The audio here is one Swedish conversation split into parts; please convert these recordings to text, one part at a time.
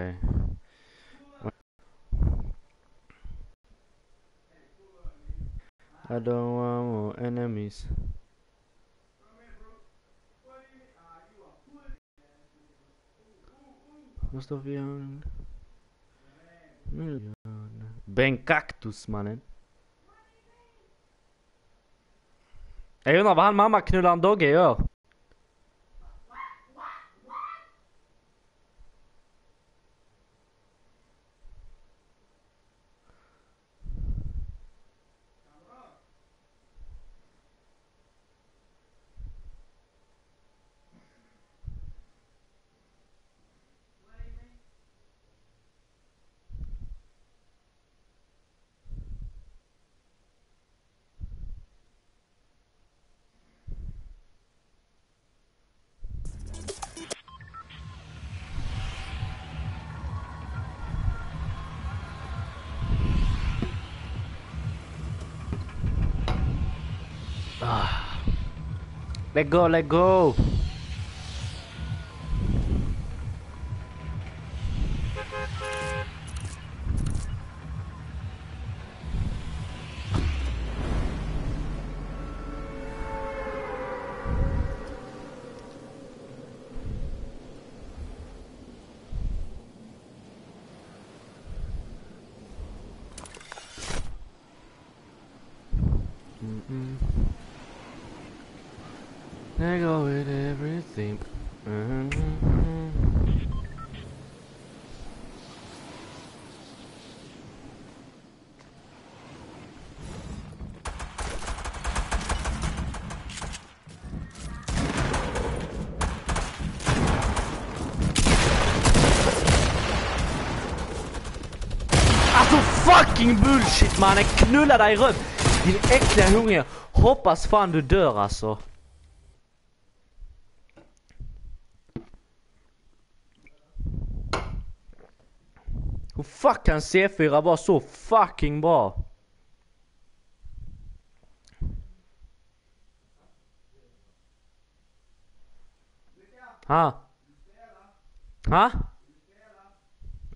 Okay. I don't want more enemies. Måste vi en... Ben Cactus mannen. Jag undrar vad han mamma knullar en dogge gör. Ah. Let go, let go! Mannen! Knulla dig i röv! Din äckliga hunge! Hoppas fan du dör alltså. Hur fuck kan C4 vara så fucking bra? Ha? Ha?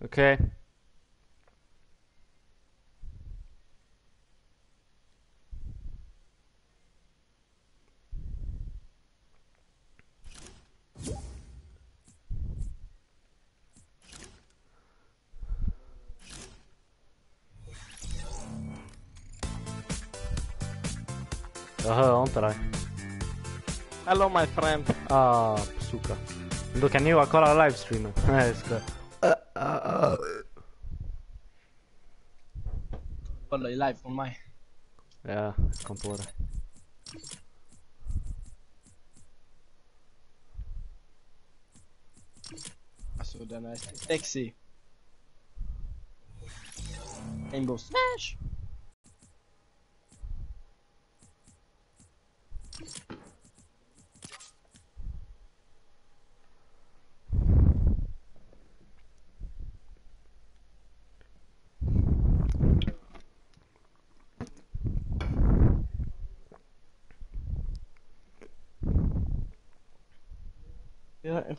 Okej. Okay. Jag hör inte dig. Hello my friend. Ah, suka. Då kan Noah kolla livestreamen. Nej, jag skojar. Kolla i live från mig. Ja, jag kom på det. Alltså den är sexy. Rainbow smash! Ja,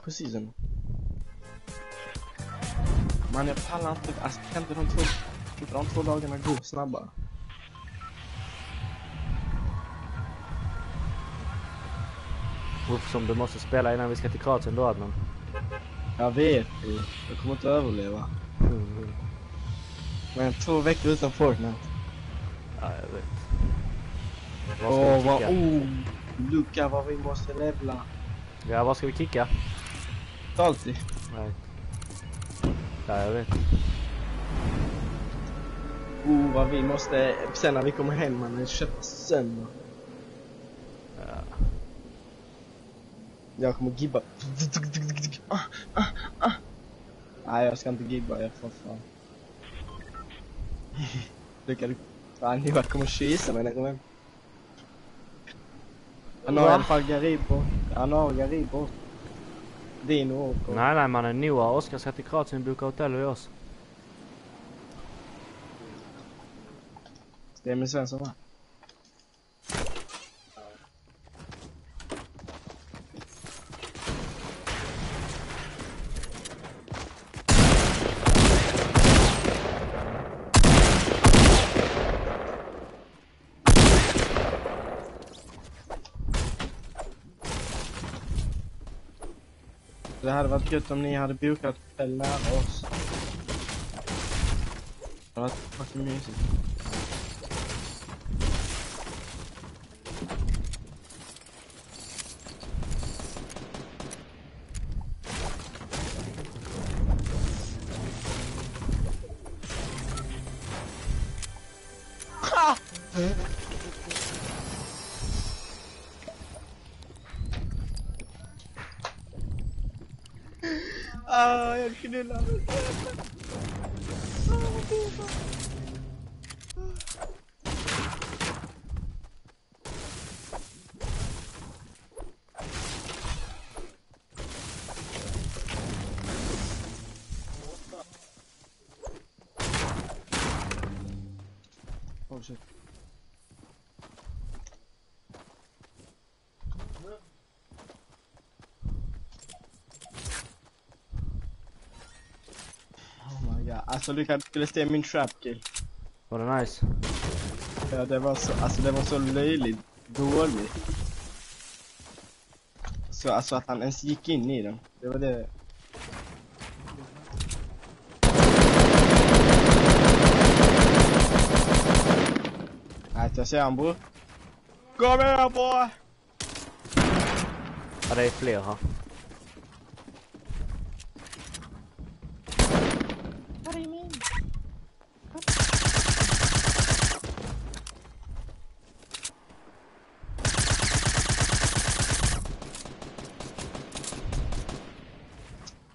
precis en. Man jag pallar inte, alltså kan inte de två, de två dagarna gå snabbare? Uff, som du måste spela innan vi ska till Kroatien då Adnan. Jag vet ju, jag kommer inte överleva. Mm. Men två veckor utan Fortnite. Ja, jag vet. Åh vi vad, oh, Luca vad vi måste levla. Ja, vad ska vi kicka? Alltid. Nej. Ja, jag vet. Oh vad vi måste, sen när vi kommer hem man köpa sönder. Ja. Jag kommer gibba. Ah, ah, ah. Nej jag ska inte gibba, jag får fan. Du, fan Johan kommer kyssa mig när jag kommer hem. Han har i alla fall Garibo. Han har Garibo. Dino åker. Nej, nej mannen. Noah och Oskar ska till Kroatien och boka hotell hos oss. Det är med Svensson va? Varit gött om ni hade bokat kväll nära oss. Det hade varit fucking mysigt. Oh shit. Oh my god. Alltså du skulle se min trap kill. Var det nice? Ja, det var så, alltså det var så löjligt dåligt. Så alltså att han ens gick in i den. Det var det. Nej, jag ser han bror. Kom här boy! Ja, det är fler här.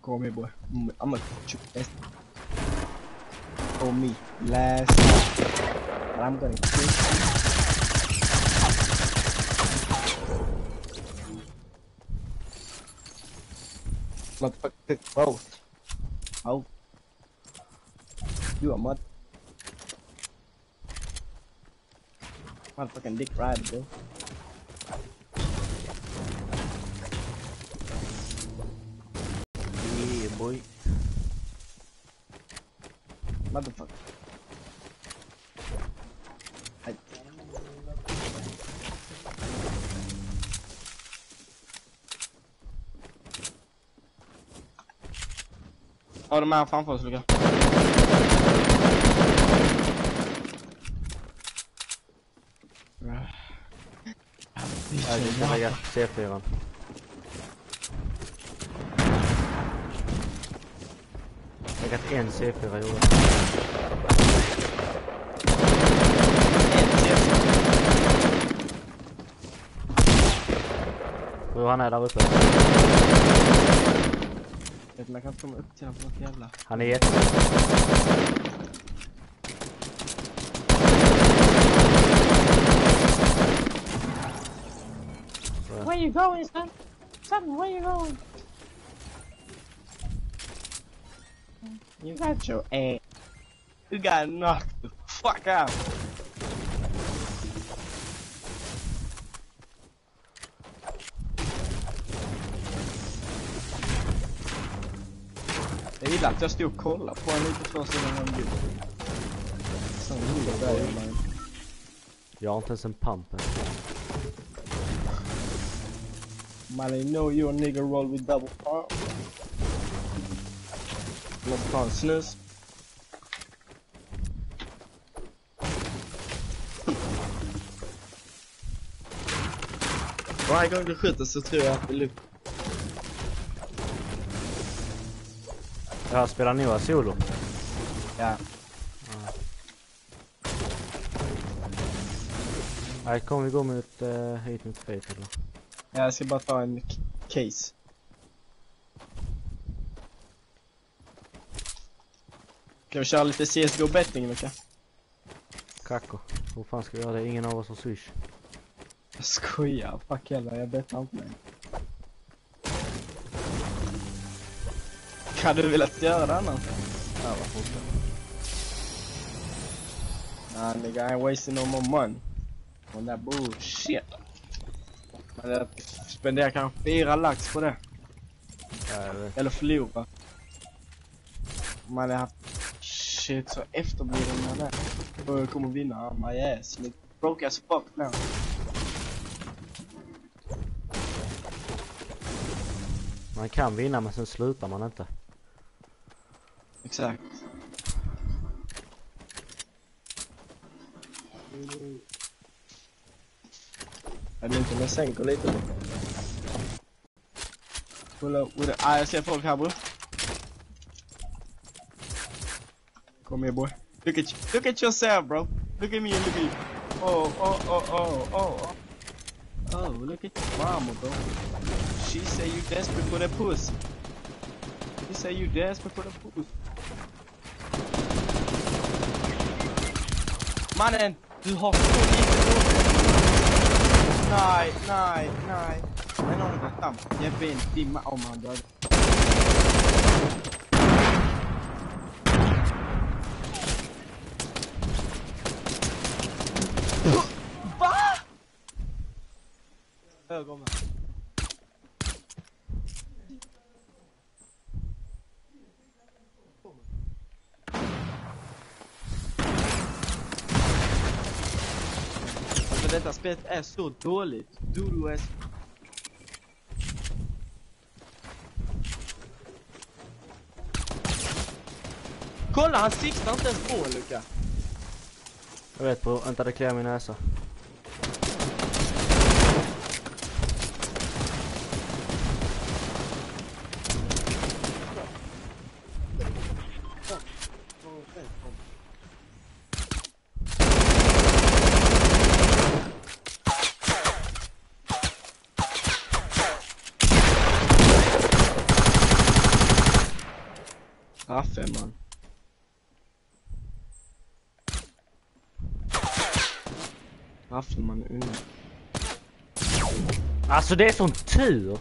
Kom here boy. Mm, I'm gonna shoot this. Oh me. Last. I'm gonna kill you. Motherfucker took both. Oh. You a mud. Motherfucking dick rider, bro. Yeah, boy. Motherfucker. Har de är framför oss, Luka? Ja, du kan lägga C4. Läggat en C4 i jorden. Han är där uppe. Vet Man kan komma upp till honom på något jävla... Han är jätte... Where you going, son? Son, where you going? You got your ass. You got knocked the fuck out. Jag att jag stod och kollade på en lite först innan han. Sen ligger där i mig. Jag har inte ens en pump än. Man, I know you a nigga roll with double pump. Låt ta en snus. Varje gång du skjuter så tror jag att det luktar. Jag spelar Noah solo. Ja. Nej, kommer vi gå mot uh, hit mot Fate eller? Jag ska bara ta en case. Ska vi köra lite CSGO betting Luka? Kacko. Hur fan ska vi göra det? Ingen av oss har swish. Jag skojar, fuck heller, jag bettar inte mig. Kan du velat göra det annars? Ja, varför inte? Nah nigga, I ain't wasting no more money. On that bullshit. Men jag spenderar kanske fyra lax på det. Eller förlora. Man har haft shit så efterbliven man är. Och jag kommer vinna my ass. Like, broke as fuck now. Man kan vinna men sen slutar man inte. Exakt. Jag blir inte med sänker lite. Pull up with it. Ah, jag ser folk här bro. Kom here boy. Look at you. Look at yourself bro. Look at me and look at you. Oh, oh, oh, oh, oh, oh. Oh, look at your mama bro. She say you desperate for that pussy. She say you desperate for the pussy. Mannen, du har så lite blod. Nej, nej, nej. Nej, någon har gått fram. Jeppe är en dimma om han dödar. Va? Höger om här. Alltså detta spelet är så dåligt. Dodo är... Kolla, han siktar inte ens på Luka. Jag vet på vänta det kliar min näsa. Raffe man. Raffe man är ung. Alltså det är sån tur!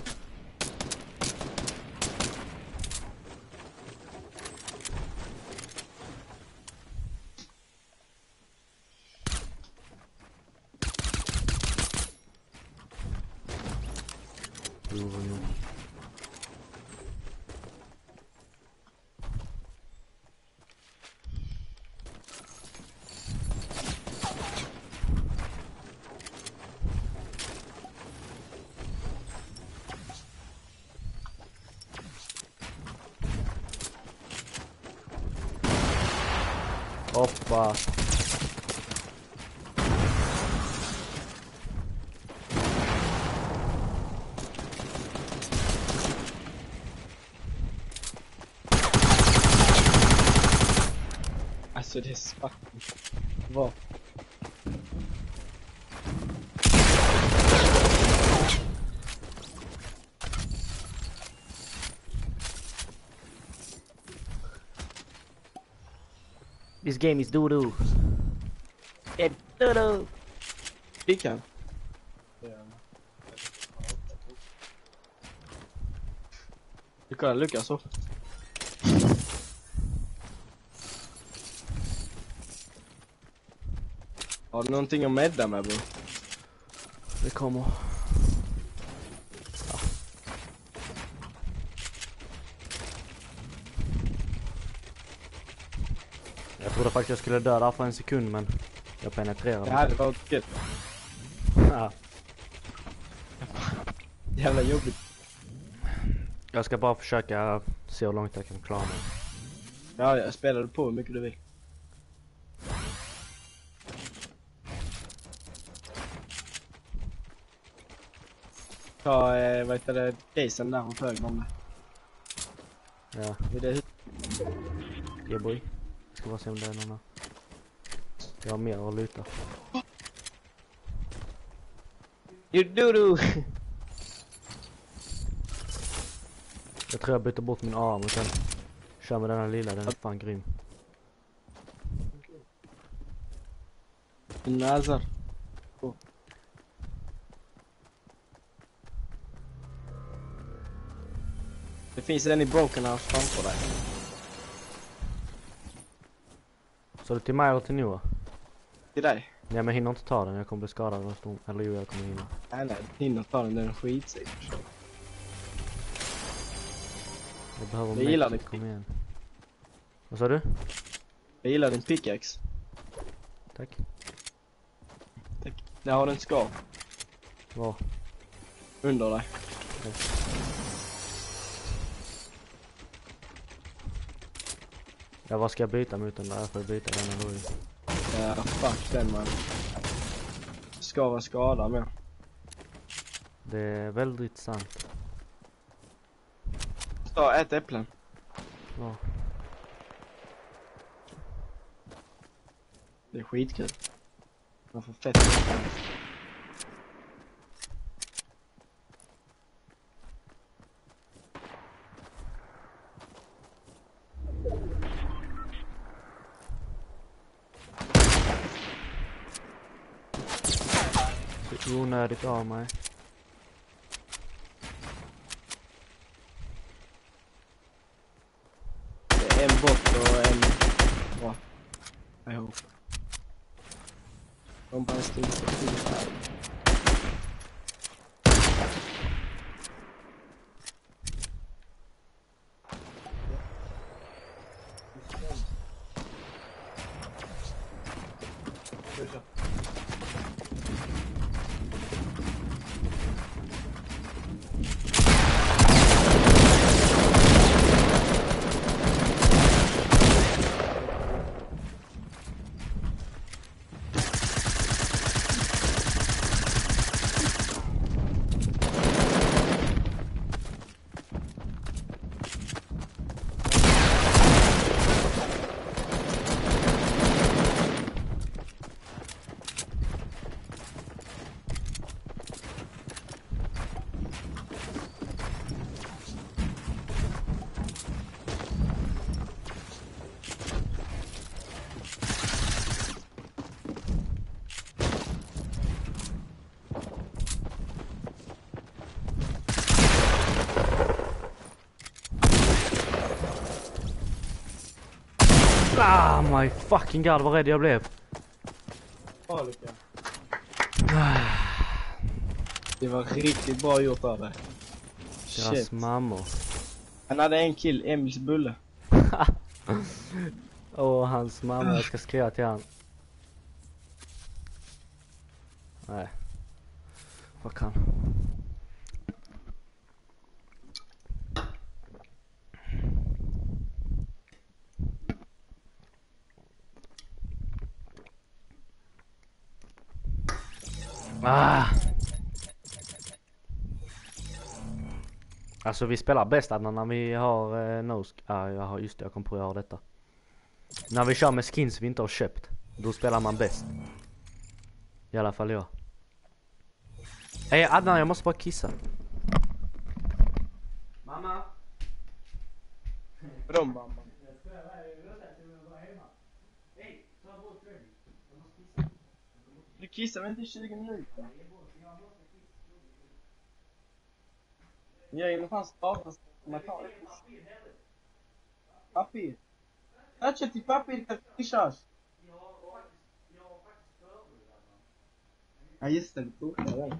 This game is doo-doo. It's doo-doo. Fick han? Du kollar Lukas så. Har du någonting att medda med bro? Det kommer. Trodde faktiskt jag skulle dö där för en sekund men jag penetrerade. Det hade varit gött. Ja. Jävla jobbigt. Jag ska bara försöka se hur långt jag kan klara mig. Ja, jag spelade på hur mycket du vill. Ta, eh, vad heter det, gasen där höger om det. Ja, Är det yeah boy. Ska bara se om det är någon här. Jag har mer att luta. You do do. Jag tror jag byter bort min arm och sen kör med denna lilla, den är fan grym. Nazar. Oh. Det finns en i Broken House framför dig. Så du till mig eller till Noah? Till dig. Nej men jag hinner inte ta den, jag kommer bli skadad av stor... Eller jo, jag kommer hinna. Nej nej, hinner ta den, den är skitsig. Jag behöver Jag gillar det. kom igen. Vad sa du? Jag gillar din pickaxe. Tack. Tack. Där har du en skav Var? under dig. Ja vad ska jag byta mot den där? Jag får byta den ändå ju. Ja, fuck den man. Ska vara skadad med. Det är väldigt sant. Ta ett äpplen. Ja. Det är skitkul. Man får fett Så onödigt av mig. Det är en bot och en bra. I hope. De bara står still här. Ah my fucking god vad rädd jag blev. Det var riktigt bra gjort av dig. Deras Shit. mammor. Han hade en kill, Emils bulle. Åh hans mamma, jag ska skriva till han. Nej. Fuck han. Ah. Alltså vi spelar bäst Adnan när vi har eh, no sk- ah, jag har just det, jag kom på att jag har detta. När vi kör med skins vi inte har köpt, då spelar man bäst. I alla fall jag. Ey Adnan jag måste bara kissa. Mamma! Vadå mamma? Du kissar väl inte i 20 minuter? E aí, não faz falta, mas tá ótimo. Papi. Tacha, ti papi, tá fixas. Aí, está tá, caralho.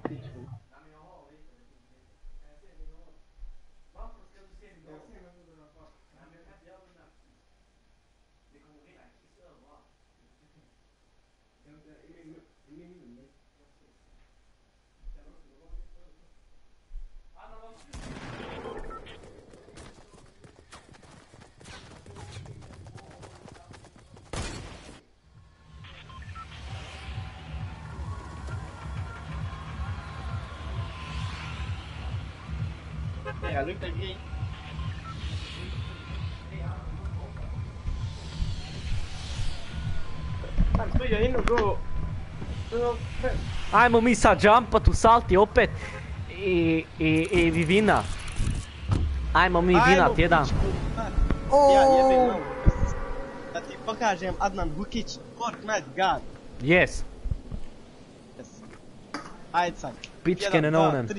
Go... Ajmo mi sad jumpat u salti opet i, i, i vivina. Ajmo mi vinat jedan. Da ti pokažem Adnan Vukić Fortnite God. Yes. Yes. Ajde sad. Pičke ne 1,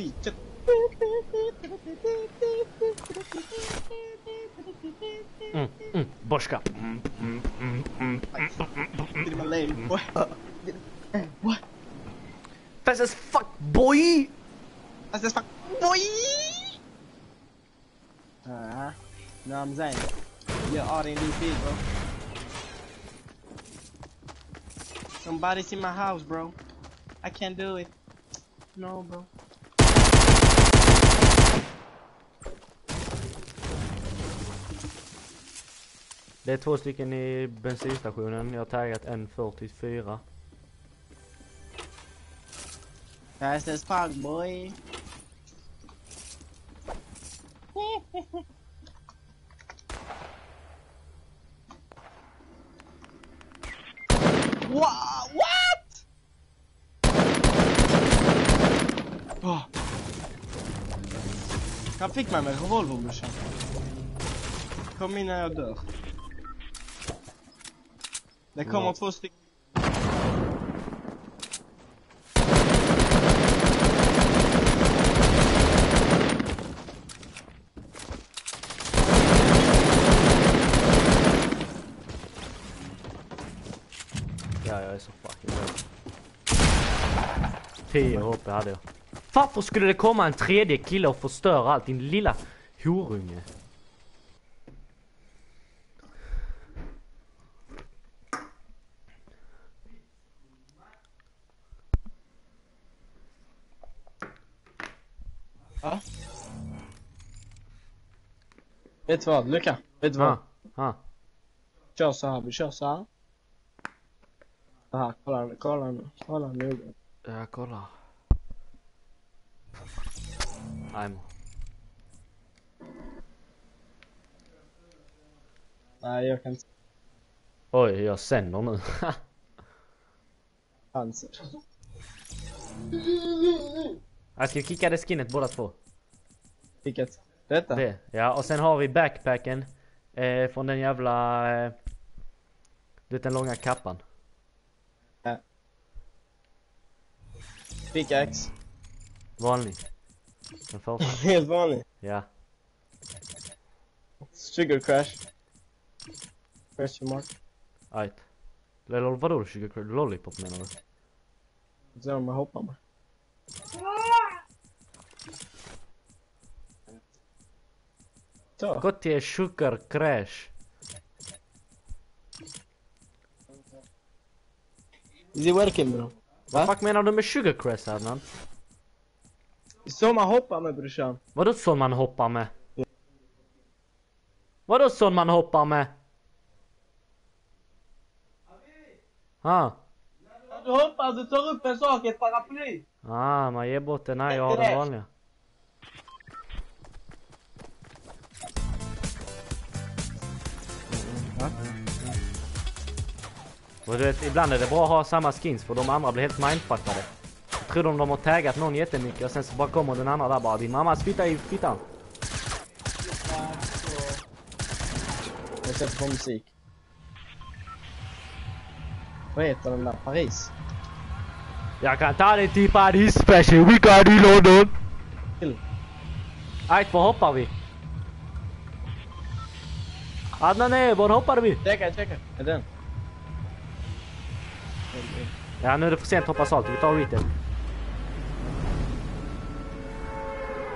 Mm, mm, lane, boy. What? Fast as fuck boy! That's this fuck boy. Uh, know what I'm saying? You're RNDP, people. Somebody's in my house, bro. I can't do it. No, bro. Det är två stycken i bensinstationen. Jag har taggat en 44. Fast as fuck boy. Wha- What? Oh. Han fick mig med revolver brorsan. Kom innan jag dör. Det kommer två stycken. Ja, jag är så fucking död. 10 HP hade jag. Varför skulle det komma en tredje kille och förstöra allt din lilla horunge? Vet du vad, Luca? Vet du vad? Ah. Kör så här, vi kör så här. Så här, kolla, nu, kolla nu, kolla nu. Jag kollar. I'm. Nej, jag kan inte Oj, jag sänder nu. cancer. jag ska kicka det skinnet båda två. Vilket? Detta? Det. Ja, och sen har vi backpacken. Eh, från den jävla... Eh, du vet den långa kappan. Pickaxe. Vanlig. Den första. Helt vanlig. Ja. Sugar crash. Question mark. Ajt. Eller vadå 20 kr- Lollipop menar du? Så de hoppar med. Så. Gå till Sugar Crash. Is it working bro? Vad Va? fuck menar du med Sugar Crash Adnan? Så man hoppar med brorsan. Vadå sån man hoppar med? Vadå sån man hoppar med? Ah. Du hoppar, du tar upp en sak, ett paraply. Ah, man ger bort den. Nej, jag har den vanliga. Och du vet, ibland är det bra att ha samma skins för de andra blir helt mindfuckade. Jag tror de de har taggat någon jättemycket och sen så bara kommer den andra där bara din mamma spittar i fittan. Jag sätter på musik. Vad heter den där? Paris? Jag kan ta dig till Paris special weekend i London. Till. Ajt, var hoppar vi? Adnan nej, var hoppar vi? Checka, checka. Är den? Ja, nu är det för sent att hoppa salt. Vi tar retail.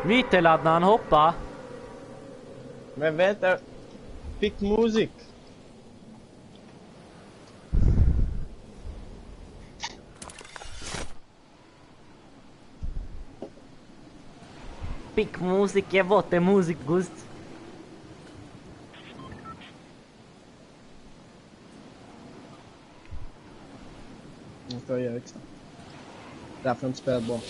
Retail Adnan, hoppa. Men vänta. Fick musik. Pick musik, je vote muzik, gust. Göra extra. Därför inte spelat bra.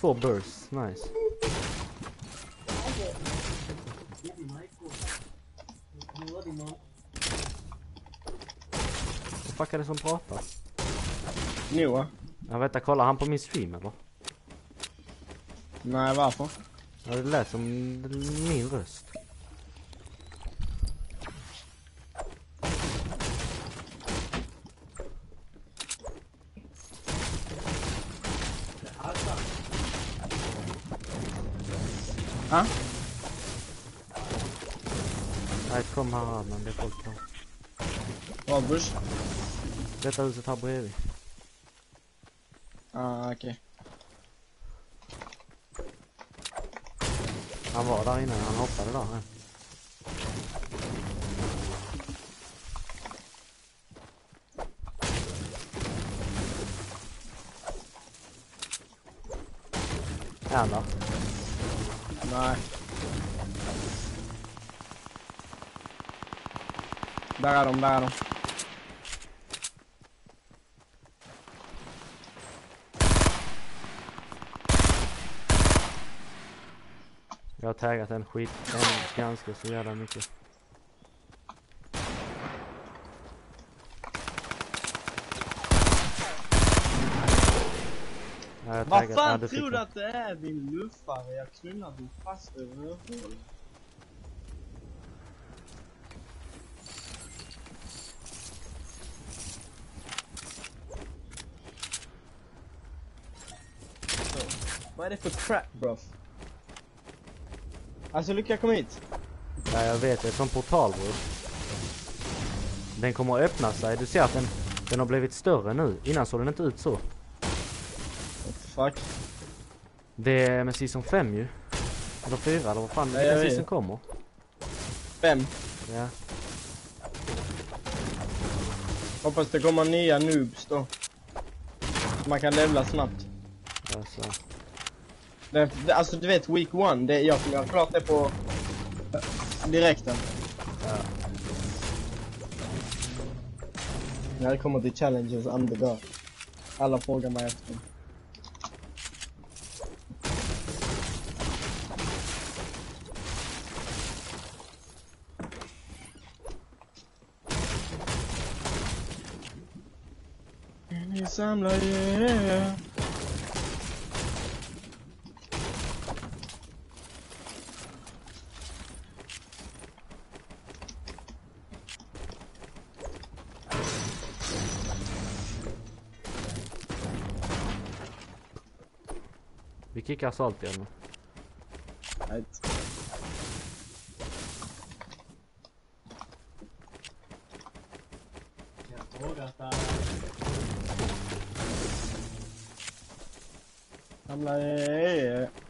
Två bursts, nice. Vad fuck är det som pratar? Noah? Jag vet inte, kollar han på min stream eller? Nej, varför? Ja, det lät som min röst. Ha? Nej, kom här men det är folk här. Vad bush? Detta huset här bredvid ah, okej. Han var där innan han hoppade där. Jävlar. Nej. Där är de, där är de. Taggat en skit, en ganska så jävla mycket. Ja, Vad ja, fan tror du att det är din luffare? Jag knullar din fast över rövhålet. Vad är det för crap bro? Alltså Luca jag kom hit. Ja, jag vet. Det är som portal bror. Den kommer att öppna sig. Du ser att den, den har blivit större nu. Innan såg den inte ut så. The fuck? Det är med Season 5 ju. Eller 4 eller vad fan. Jag Vilken season kommer? Fem. Ja. Hoppas det kommer nya noobs då. Man kan levla snabbt. Alltså. Det, alltså du vet week one, det, jag kommer göra klart det på direkten. Ja. När det kommer till challenges, I'm the. Alla frågar mig efter. Ni samlar yeah. Kickar salt igen. Right. Samla yeah.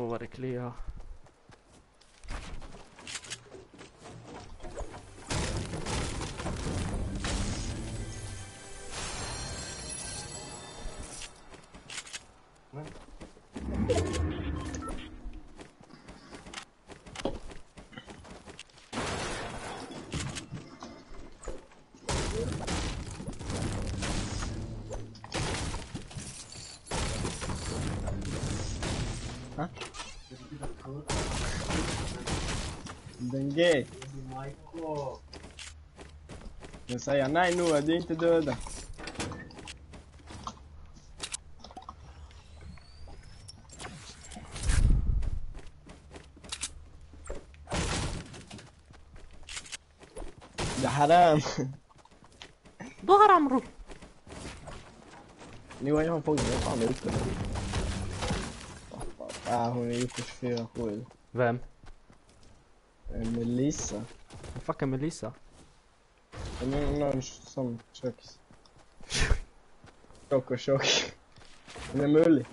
Åh vad det kliar. Den gay. Jag säger nej nu, är du inte döda. Det här är en... Då har han ro. Nu har jag en fråga, vad fan är ute? Ah, hon är ute 24-7. Vem? Eh, Melissa. Vad fuck är Melissa? Hon är någon sån tjockis. Tjock och tjock. Hon är mullig.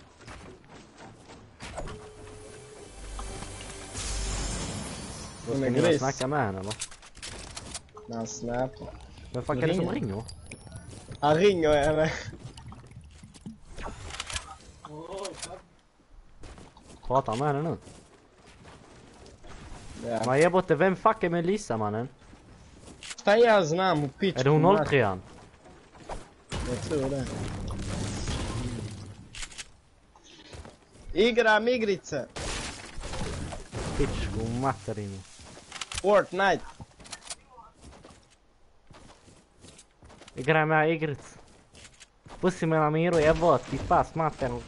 Hon är gris. snacka med henne eller? När han snäpar. Vem fuck är det som Ringer. ringer? Han ringer henne. Pratar han med henne nu? Ma jebote, vem fuck je Melisa, manen? Šta ja znam u pičku? Jer je un Oltrijan. Igram igrice. Pičku materinu. Fortnite. Igram ja igricu. Pusti me na miru, jebot, ti pas materinu.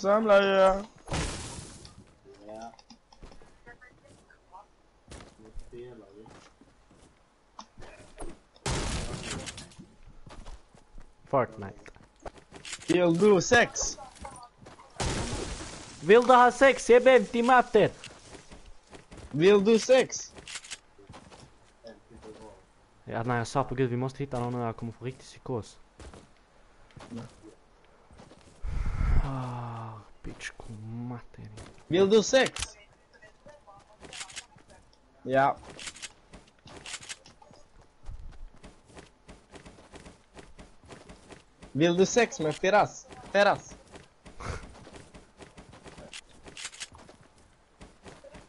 samlar ju... Fortnite. Vill du sex? Vill du ha sex? Jag vet inte matten. Vill du sex? Ja, nej jag sa på gud vi måste hitta någon nu jag kommer få riktig psykos. Vill du sex? Ja. Vill du sex med Firas? Firas?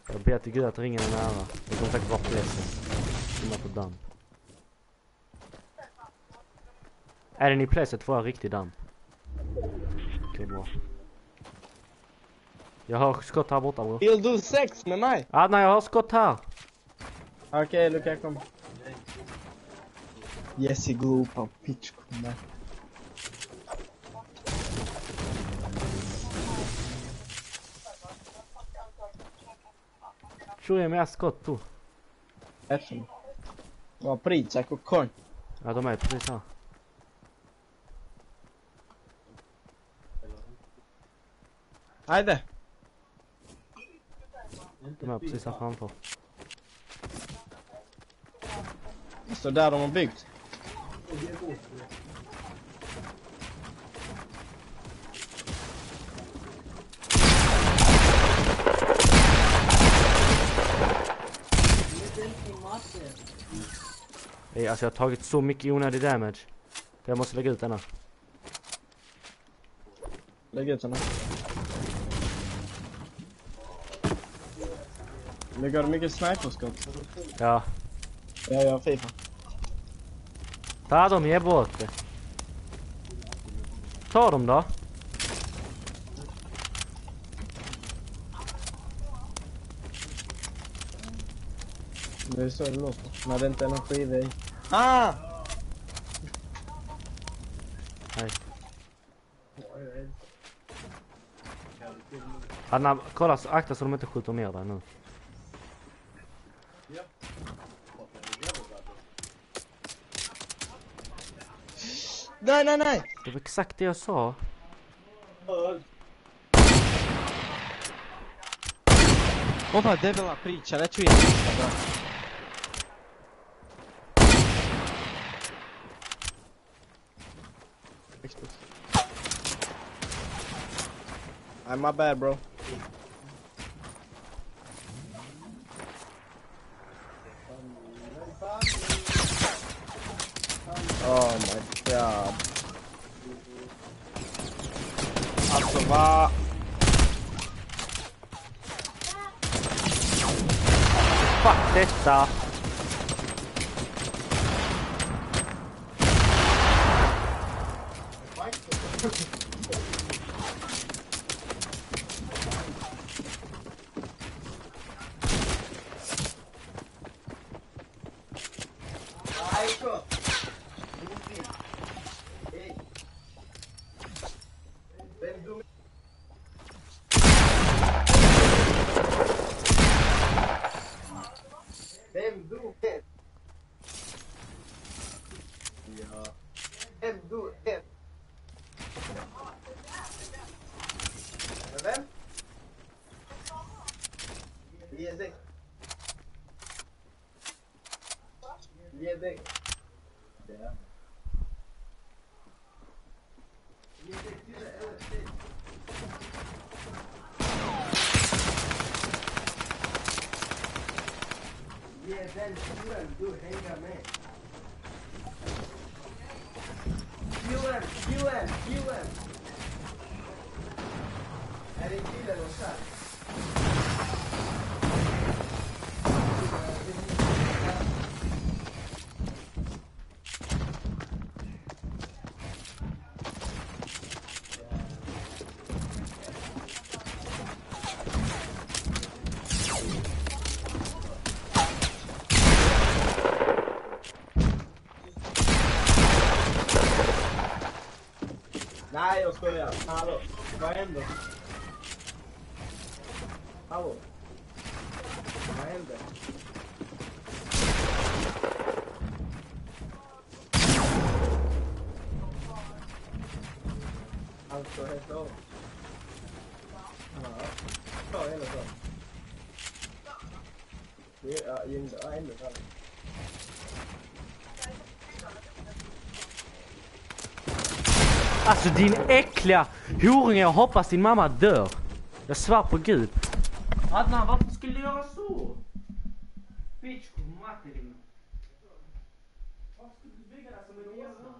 Jag ber till gud att ringen är nära. Det kommer säkert vara press. Som är på damp. Är den i plesset får jag riktig damp. Okej bra. Jag har skott här borta bror. Vill du sex med mig? Ah nej jag har skott här. Okej Luka kom. Jesse Glopa pitch kom där. Tjo med skott tu. Eto. Ma priča ko konj. Ja de är precis här. Ajde. De är precis här framför. Så där de har byggt. Ey, alltså jag har tagit så mycket onödig damage. Jag måste lägga ut denna. Lägg ut henne. Lägger du mycket sniperskott? Ja. Ja, har Fifa. Ta dem, ge bort det. Ta dem då. Det är så det låter. När det inte är någon skiva i. Ah! Nej. Anna, kolla, akta så de inte skjuter ner dig nu. Nej, nej, nej! Det var exakt det jag sa. Ova debela priča, ne čujem ništa, bro. Xbox. Ay, my bad, bro. Oh my god. Alltså vad... Fuck detta! Vem drog det? Ja. Vem drog det? Vem? Ge dig. Ge dig. Ja. Ge dig till det eller till. Ge den turen du hänger med. Fuel, fuel, fuel. Är det killen någonstans? Nej, jag skojar. Hallå, vad händer? Hallå? Vad händer? står helt klar. Ja, klar hela tiden. Ja, Jim, ja, ändå där. Alltså din äckliga horunge, jag hoppas din mamma dör. Jag svär på gud. Adnan, varför skulle du göra så? Bitch, Martin. Varför skulle du bygga det som en åsna?